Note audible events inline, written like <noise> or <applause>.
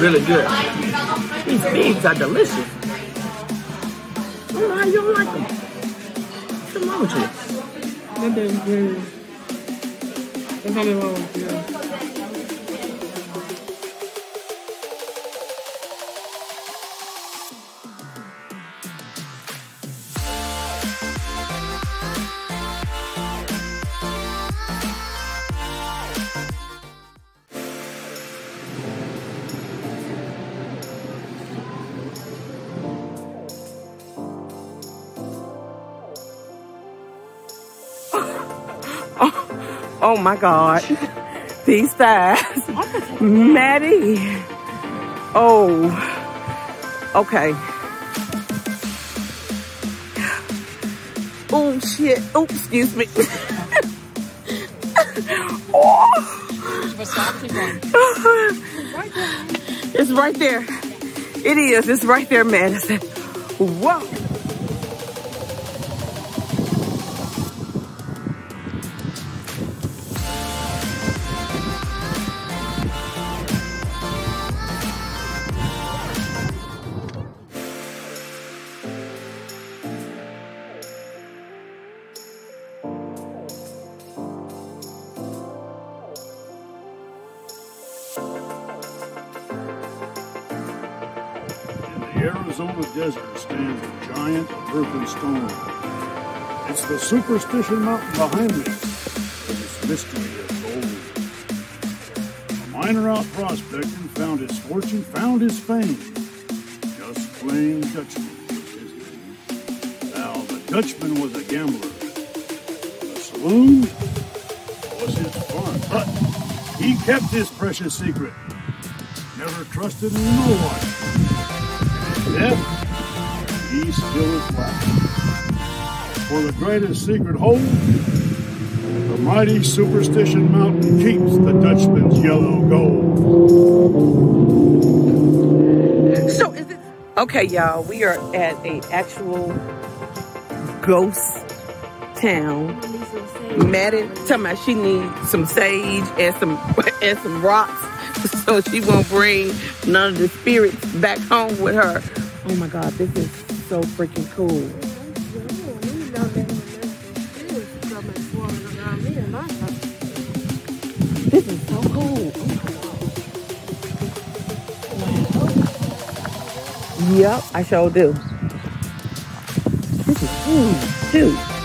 really good. These beans are delicious. I don't know how you don't like them. What's wrong with you? Nothing. There's nothing wrong with you. Oh, my God. These thighs. Maddie. Oh. Okay. Oh shit. Oh, excuse me. <laughs> oh. It's right there. It is. It's right there, Madison. Whoa. The Arizona desert stands a giant earthen stone. It's the superstition mountain behind me, its mystery of gold. A miner out prospecting found his fortune, found his fame. Just plain Dutchman was his name. Now, the Dutchman was a gambler. The saloon was his fun, but he kept his precious secret. Never trusted no one. Death, he still is black. For the greatest secret hold, the mighty superstition mountain keeps the Dutchman's yellow gold. So is it okay, y'all? We are at a actual ghost town. Maddie talking me she needs some sage and some <laughs> and some rocks <laughs> so she won't bring none of the spirits back home with her. Oh my god, this is so freaking cool. This is so cool. Yep, I sure do. This is cool too.